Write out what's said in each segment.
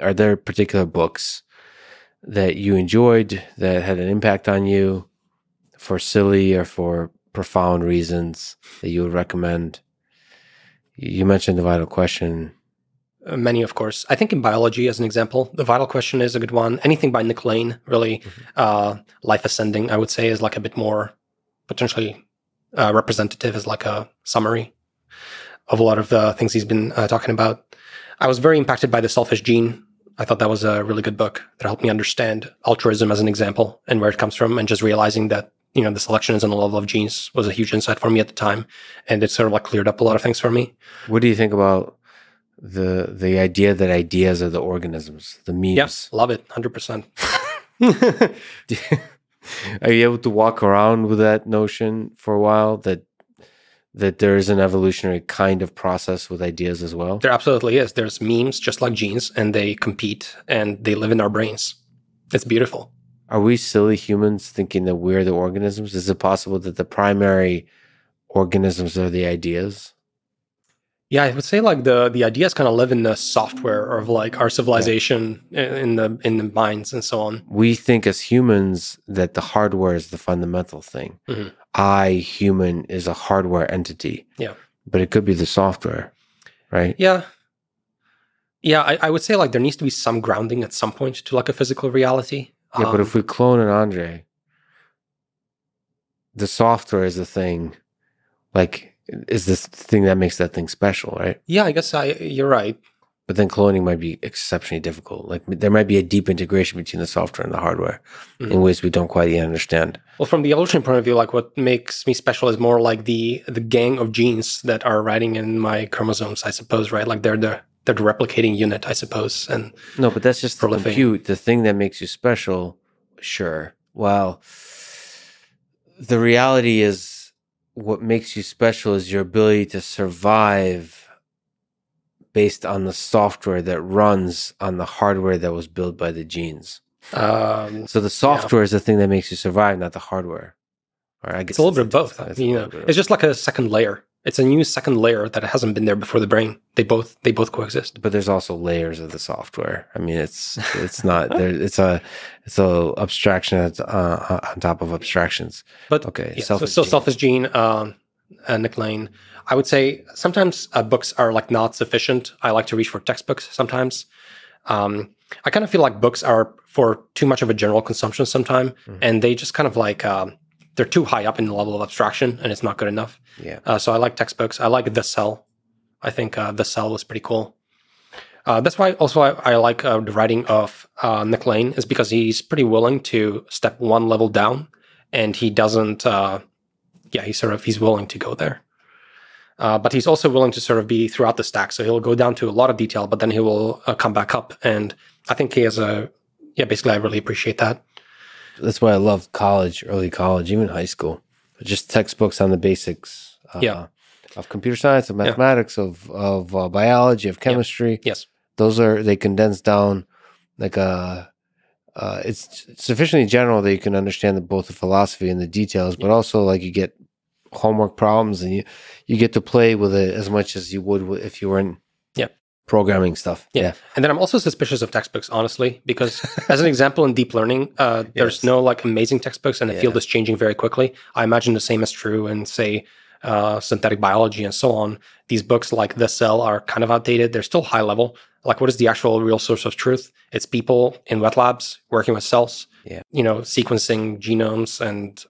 Are there particular books that you enjoyed that had an impact on you for silly or for profound reasons that you would recommend? You mentioned the vital question. Uh, many, of course. I think in biology, as an example, the vital question is a good one. Anything by Nick Lane, really, mm-hmm. uh, life ascending, I would say, is like a bit more potentially uh, representative as like a summary of a lot of the things he's been uh, talking about. I was very impacted by the selfish gene. I thought that was a really good book that helped me understand altruism as an example and where it comes from, and just realizing that you know the selection is on the level of genes was a huge insight for me at the time, and it sort of like cleared up a lot of things for me. What do you think about the the idea that ideas are the organisms, the memes? Yes, yeah, love it, hundred percent. Are you able to walk around with that notion for a while that that there is an evolutionary kind of process with ideas as well? There absolutely is. There's memes just like genes and they compete and they live in our brains. It's beautiful. Are we silly humans thinking that we're the organisms? Is it possible that the primary organisms are the ideas? Yeah, I would say like the the ideas kind of live in the software of like our civilization yeah. in the in the minds and so on. We think as humans that the hardware is the fundamental thing. Mm-hmm. I human is a hardware entity. Yeah, but it could be the software, right? Yeah, yeah. I, I would say like there needs to be some grounding at some point to like a physical reality. Yeah, um, but if we clone an Andrej, the software is the thing. Like is this thing that makes that thing special, right? Yeah, I guess I, you're right. But then cloning might be exceptionally difficult. Like there might be a deep integration between the software and the hardware mm-hmm. in ways we don't quite yet understand. Well, from the evolution point of view, like what makes me special is more like the the gang of genes that are riding in my chromosomes, I suppose, right? Like they're the they're the replicating unit, I suppose. And no, but that's just the compute. The thing that makes you special, sure. Well, the reality is what makes you special is your ability to survive based on the software that runs on the hardware that was built by the genes. Um, so the software yeah. is the thing that makes you survive, not the hardware. Or I guess it's a little bit of both. It's, you know, it's just like a second layer. It's a new second layer that hasn't been there before the brain. They both they both coexist. But there's also layers of the software. I mean, it's it's not there. It's a it's a abstraction that's, uh, on top of abstractions. But okay, yeah, selfish so, so selfish gene, um, uh, Nick Lane. I would say sometimes uh, books are like not sufficient. I like to reach for textbooks sometimes. Um, I kind of feel like books are for too much of a general consumption sometimes, mm-hmm. and they just kind of like um, they're too high up in the level of abstraction and it's not good enough. Yeah. Uh, so I like textbooks. I like The Cell. I think uh, The Cell was pretty cool. Uh, that's why also I, I like uh, the writing of uh, Nick Lane is because he's pretty willing to step one level down and he doesn't, uh, yeah, he's sort of, he's willing to go there. but he's also willing to sort of be throughout the stack. So he'll go down to a lot of detail, but then he will come back up. And I think he has a, yeah, basically I really appreciate that that's why I love college, early college, even high school. Just textbooks on the basics. Uh, yeah. Of computer science, of mathematics, yeah. of of uh, biology, of chemistry. Yeah. Yes. Those are they condense down like a. Uh, it's sufficiently general that you can understand the, both the philosophy and the details, yeah. but also like you get homework problems and you you get to play with it as much as you would if you were in programming stuff. Yeah. yeah. And then I'm also suspicious of textbooks, honestly, because as an example in deep learning, uh, there's yes. no like amazing textbooks and the yeah. field is changing very quickly. I imagine the same is true in, say, uh, synthetic biology and so on. These books like The Cell are kind of outdated. They're still high level. Like, what is the actual real source of truth? It's people in wet labs working with cells, yeah. you know, sequencing genomes and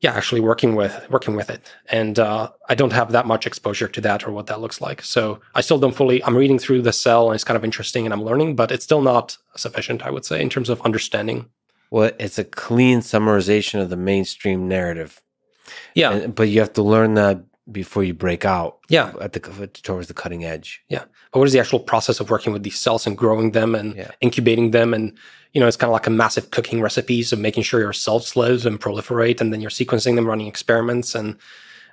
yeah, actually working with working with it. And uh, I don't have that much exposure to that or what that looks like. So I still don't fully. I'm reading through the cell and it's kind of interesting and I'm learning, but it's still not sufficient. I would say in terms of understanding. Well, it's a clean summarization of the mainstream narrative. Yeah, and, but you have to learn that before you break out. Yeah, at the towards the cutting edge. Yeah, but what is the actual process of working with these cells and growing them and yeah. incubating them and you know, it's kind of like a massive cooking recipe. So making sure your cells live and proliferate, and then you're sequencing them, running experiments, and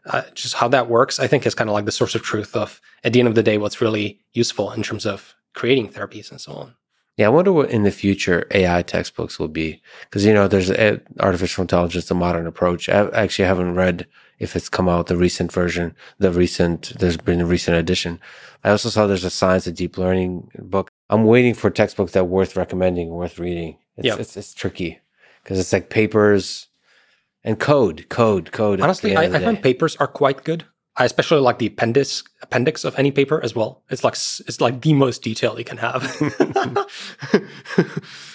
uh, just how that works, I think is kind of like the source of truth of, at the end of the day, what's really useful in terms of creating therapies and so on. Yeah, I wonder what in the future AI textbooks will be because you know there's a, artificial intelligence, the modern approach. I actually haven't read if it's come out the recent version, the recent there's been a recent edition. I also saw there's a science of deep learning book I'm waiting for textbooks that are worth recommending, worth reading. It's, Yeah. it's, it's tricky because it's like papers and code, code, code. Honestly, I, I find papers are quite good. I especially like the appendix appendix of any paper as well. It's like it's like the most detail you can have.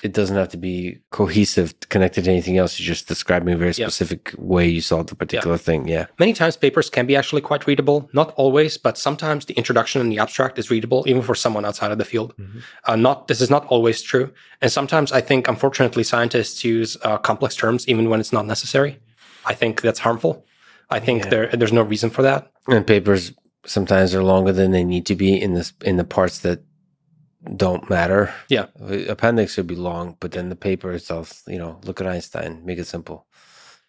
it doesn't have to be cohesive, connected to anything else. You're just describing a very Yeah. specific way you solved the particular thing. Yeah. Many times papers can be actually quite readable. Not always, but sometimes the introduction and the abstract is readable even for someone outside of the field. Mhm. Uh, not this is not always true, and sometimes I think unfortunately scientists use uh, complex terms even when it's not necessary. I think that's harmful. I think Yeah. there there's no reason for that. And papers sometimes are longer than they need to be in this in the parts that don't matter. Yeah. Appendix should be long, but then the paper itself, you know, look at Einstein, make it simple.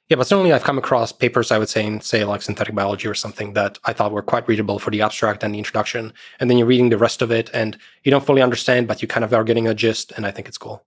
Yeah, but certainly I've come across papers, I would say, in say like synthetic biology or something that I thought were quite readable for the abstract and the introduction. And then you're reading the rest of it and you don't fully understand, but you kind of are getting a gist. And I think it's cool.